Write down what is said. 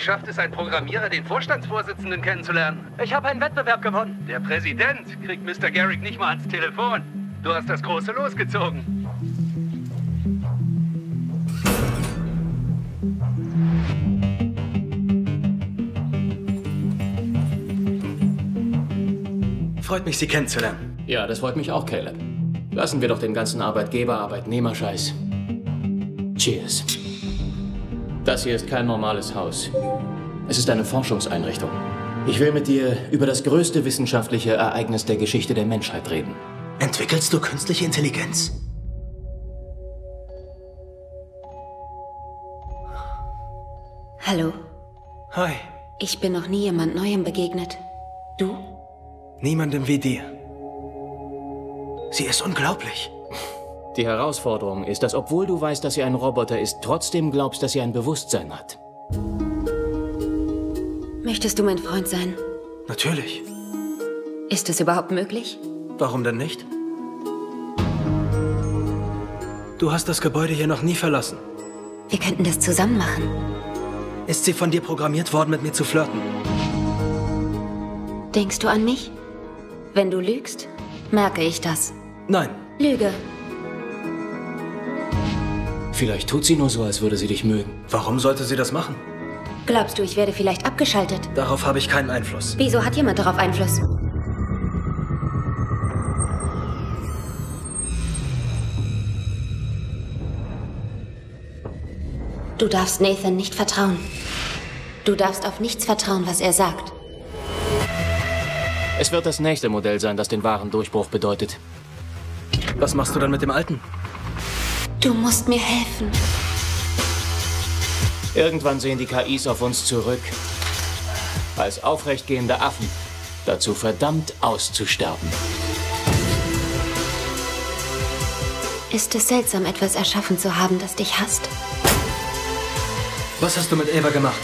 Wie schafft es ein Programmierer, den Vorstandsvorsitzenden kennenzulernen? Ich habe einen Wettbewerb gewonnen. Der Präsident kriegt Mr. Garrick nicht mal ans Telefon. Du hast das große losgezogen. Freut mich, Sie kennenzulernen. Ja, das freut mich auch, Caleb. Lassen wir doch den ganzen Arbeitgeber-Arbeitnehmerscheiß. Cheers. Das hier ist kein normales Haus. Es ist eine Forschungseinrichtung. Ich will mit dir über das größte wissenschaftliche Ereignis der Geschichte der Menschheit reden. Entwickelst du künstliche Intelligenz? Hallo. Hi. Ich bin noch nie jemand Neuem begegnet. Du? Niemandem wie dir. Sie ist unglaublich. Die Herausforderung ist, dass obwohl du weißt, dass sie ein Roboter ist, trotzdem glaubst, dass sie ein Bewusstsein hat. Möchtest du mein Freund sein? Natürlich. Ist es überhaupt möglich? Warum denn nicht? Du hast das Gebäude hier noch nie verlassen. Wir könnten das zusammen machen. Ist sie von dir programmiert worden, mit mir zu flirten? Denkst du an mich? Wenn du lügst, merke ich das. Nein. Lüge. Vielleicht tut sie nur so, als würde sie dich mögen. Warum sollte sie das machen? Glaubst du, ich werde vielleicht abgeschaltet? Darauf habe ich keinen Einfluss. Wieso hat jemand darauf Einfluss? Du darfst Nathan nicht vertrauen. Du darfst auf nichts vertrauen, was er sagt. Es wird das nächste Modell sein, das den wahren Durchbruch bedeutet. Was machst du dann mit dem alten? Du musst mir helfen. Irgendwann sehen die KIs auf uns zurück. Als aufrechtgehende Affen. Dazu verdammt auszusterben. Ist es seltsam, etwas erschaffen zu haben, das dich hasst? Was hast du mit Ava gemacht?